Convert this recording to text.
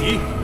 你。